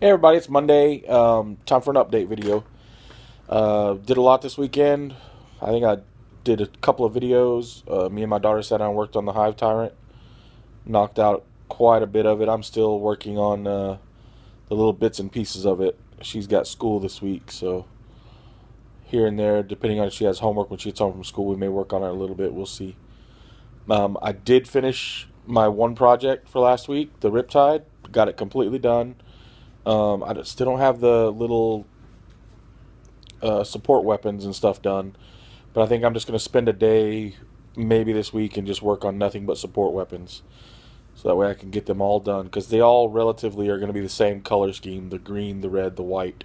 Hey everybody, it's Monday. Um, time for an update video. Uh, did a lot this weekend. I think I did a couple of videos. Uh, me and my daughter sat down and worked on the Hive Tyrant. Knocked out quite a bit of it. I'm still working on uh, the little bits and pieces of it. She's got school this week, so here and there, depending on if she has homework when she gets home from school, we may work on it a little bit. We'll see. Um, I did finish my one project for last week, the Riptide. Got it completely done um, I still don't have the little uh, support weapons and stuff done, but I think I'm just going to spend a day, maybe this week, and just work on nothing but support weapons. So that way I can get them all done, because they all relatively are going to be the same color scheme, the green, the red, the white.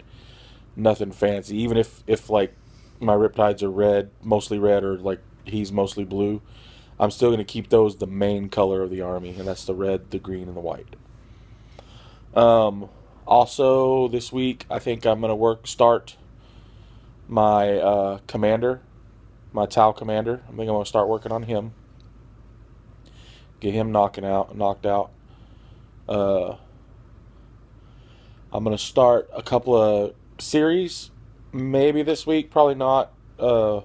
Nothing fancy. Even if, if like, my Riptides are red, mostly red, or like he's mostly blue, I'm still going to keep those the main color of the army, and that's the red, the green, and the white. Um, also, this week, I think I'm going to work, start my uh, commander, my Tau commander. I think I'm going to start working on him. Get him knocking out, knocked out. Uh, I'm going to start a couple of series, maybe this week, probably not. Uh,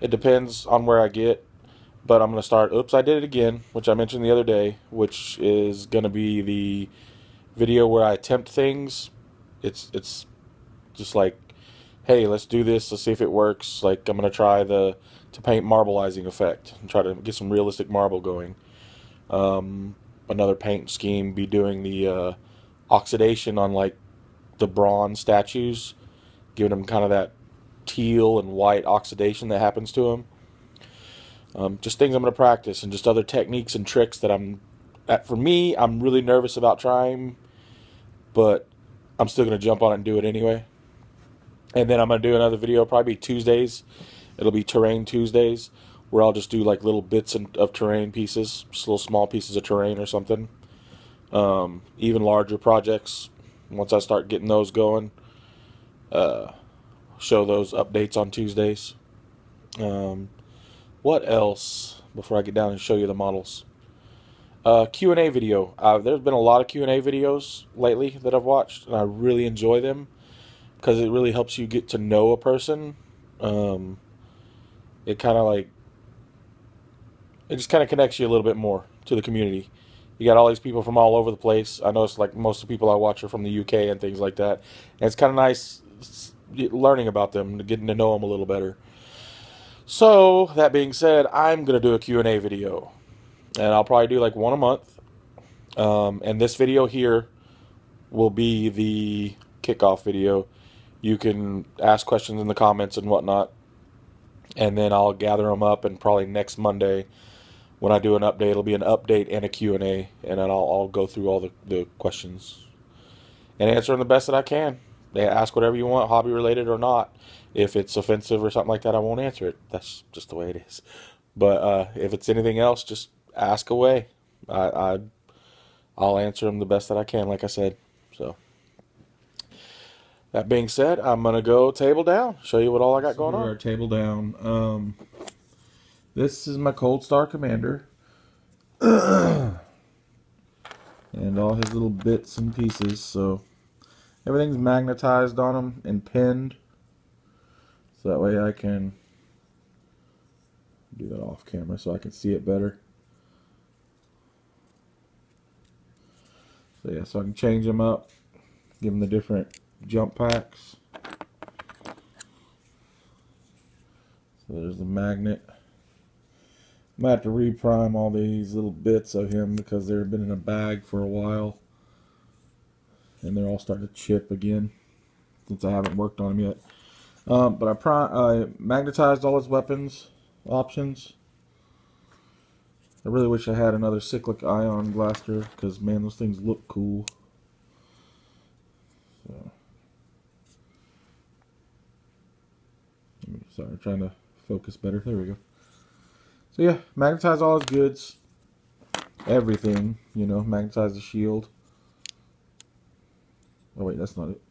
it depends on where I get. But I'm going to start, oops, I did it again, which I mentioned the other day, which is going to be the video where I attempt things. It's it's just like, hey, let's do this. Let's see if it works. Like I'm gonna try the to paint marbleizing effect and try to get some realistic marble going. Um, another paint scheme be doing the uh, oxidation on like the bronze statues, giving them kind of that teal and white oxidation that happens to them. Um, just things I'm going to practice and just other techniques and tricks that I'm, for me, I'm really nervous about trying but I'm still going to jump on it and do it anyway. And then I'm going to do another video, probably Tuesdays. It'll be Terrain Tuesdays, where I'll just do like little bits of terrain pieces, just little small pieces of terrain or something. Um, even larger projects, once I start getting those going, uh, show those updates on Tuesdays. Um, what else before I get down and show you the models? Uh, Q&A video. Uh, there's been a lot of Q&A videos lately that I've watched, and I really enjoy them because it really helps you get to know a person. Um, it kind of like it just kind of connects you a little bit more to the community. You got all these people from all over the place. I notice like most of the people I watch are from the UK and things like that. And it's kind of nice learning about them, getting to know them a little better. So that being said, I'm gonna do a Q&A video and I'll probably do like one a month. Um, and this video here will be the kickoff video. You can ask questions in the comments and whatnot, and then I'll gather them up. And probably next Monday, when I do an update, it'll be an update and a Q and A, and then I'll, I'll go through all the, the questions and answer them the best that I can. They ask whatever you want, hobby related or not. If it's offensive or something like that, I won't answer it. That's just the way it is. But uh, if it's anything else, just ask away. I, I I'll answer them the best that I can, like I said. So that being said, I'm gonna go table down. Show you what all I got so going on. Table down. Um, this is my Cold Star Commander, and all his little bits and pieces. So everything's magnetized on them and pinned, so that way I can do that off camera so I can see it better. So yeah, so I can change them up, give them the different jump packs. So there's the magnet. I might have to reprime all these little bits of him because they've been in a bag for a while. And they're all starting to chip again since I haven't worked on them yet. Um, but I, I magnetized all his weapons options. I really wish I had another cyclic ion blaster because man those things look cool. So sorry, I'm trying to focus better. There we go. So yeah, magnetize all his goods. Everything, you know, magnetize the shield. Oh wait, that's not it.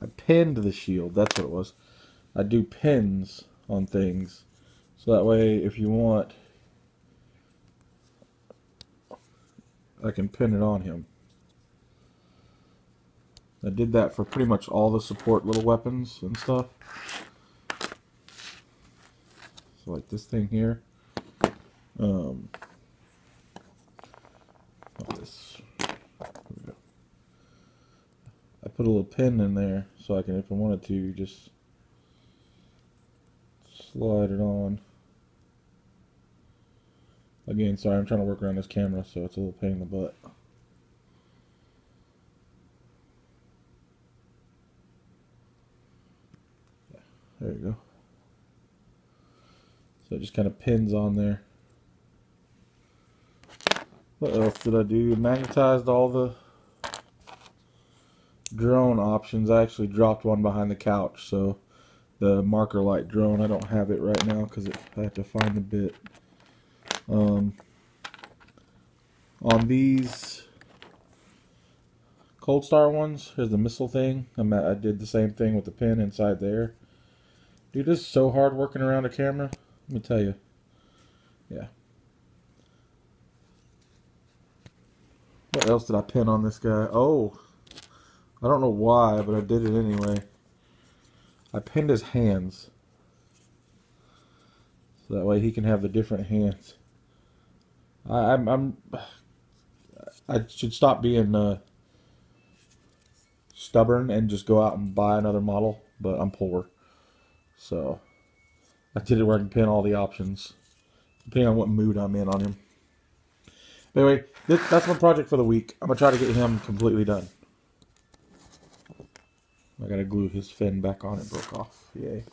I pinned the shield, that's what it was. I do pins on things so that way, if you want I can pin it on him. I did that for pretty much all the support little weapons and stuff. So like this thing here. Um, this. I put a little pin in there so I can, if I wanted to, just slide it on. Again, sorry, I'm trying to work around this camera, so it's a little pain in the butt. There you go. So it just kind of pins on there. What else did I do? Magnetized all the drone options. I actually dropped one behind the couch, so the marker light drone, I don't have it right now because I have to find the bit. Um, on these Cold Star ones, here's the missile thing. I'm I did the same thing with the pin inside there. Dude, this is so hard working around a camera. Let me tell you. Yeah. What else did I pin on this guy? Oh, I don't know why, but I did it anyway. I pinned his hands. So that way he can have the different hands. I, am I'm, I'm, I should stop being uh, stubborn and just go out and buy another model, but I'm poor. So I did it where I can pin all the options, depending on what mood I'm in on him. But anyway, this, that's my project for the week. I'm gonna try to get him completely done. I gotta glue his fin back on. It broke off. Yay.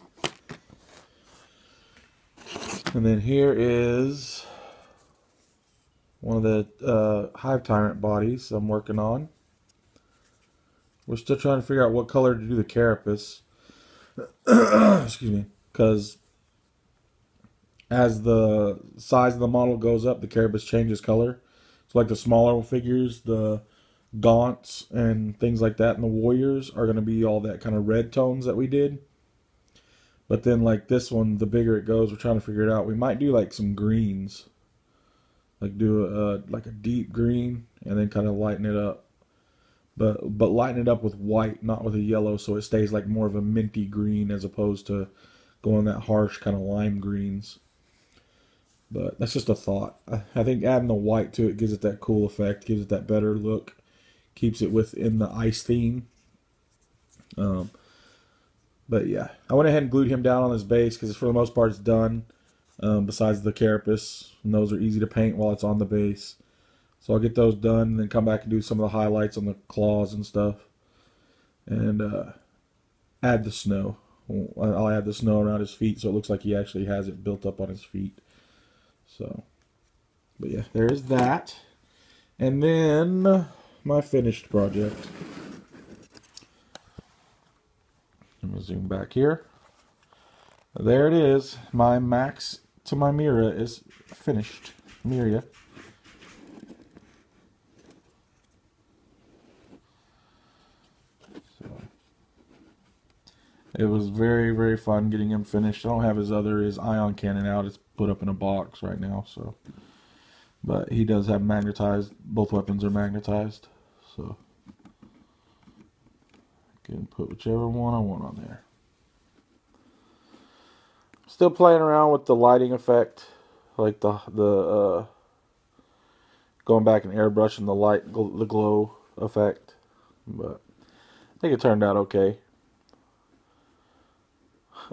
And then here is one of the uh, Hive Tyrant bodies I'm working on. We're still trying to figure out what color to do the carapace. excuse me, because as the size of the model goes up, the carapace changes color. So like the smaller figures, the gaunts and things like that, and the warriors are going to be all that kind of red tones that we did. But then like this one, the bigger it goes, we're trying to figure it out. We might do like some greens, like do a like a deep green, and then kind of lighten it up but but lighten it up with white, not with a yellow, so it stays like more of a minty green as opposed to going that harsh kind of lime greens. But that's just a thought. I, think adding the white to it gives it that cool effect, gives it that better look, keeps it within the ice theme. Um, but yeah, I went ahead and glued him down on his base because for the most part it's done. Um, besides the carapace, and those are easy to paint while it's on the base. So I'll get those done and then come back and do some of the highlights on the claws and stuff. And uh, add the snow. I'll add the snow around his feet so it looks like he actually has it built up on his feet. So, but yeah, there's that. And then my finished project. I'm going to zoom back here. There it is. My Max to my Mira is finished. Miria. It was very, very fun getting him finished. I don't have his other, his ion cannon out. It's put up in a box right now, so. But he does have magnetized, both weapons are magnetized, so. I can put whichever one I want on there. Still playing around with the lighting effect, like the, the, uh, going back and airbrushing the light, the glow effect, but I think it turned out okay.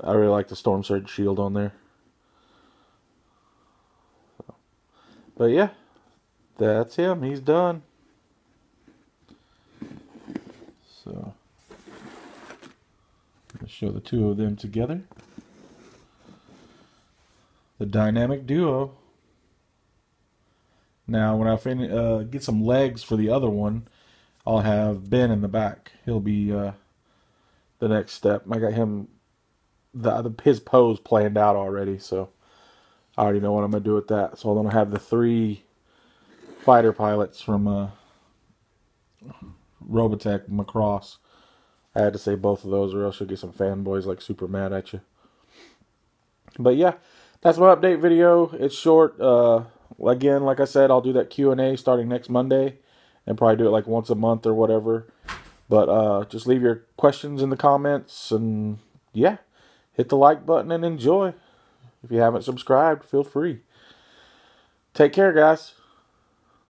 I really like the Storm Surge shield on there. So. But yeah, that's him. He's done. So, i show the two of them together. The dynamic duo. Now, when I fin uh, get some legs for the other one, I'll have Ben in the back. He'll be uh, the next step. I got him the, the his pose planned out already, so I already know what I'm gonna do with that. So I'm gonna have the three fighter pilots from uh, Robotech Macross. I had to say both of those, or else you'll get some fanboys like super mad at you. But yeah, that's my update video. It's short. Uh, again, like I said, I'll do that Q and A starting next Monday, and probably do it like once a month or whatever. But uh, just leave your questions in the comments, and yeah, hit the like button and enjoy. If you haven't subscribed, feel free. Take care, guys.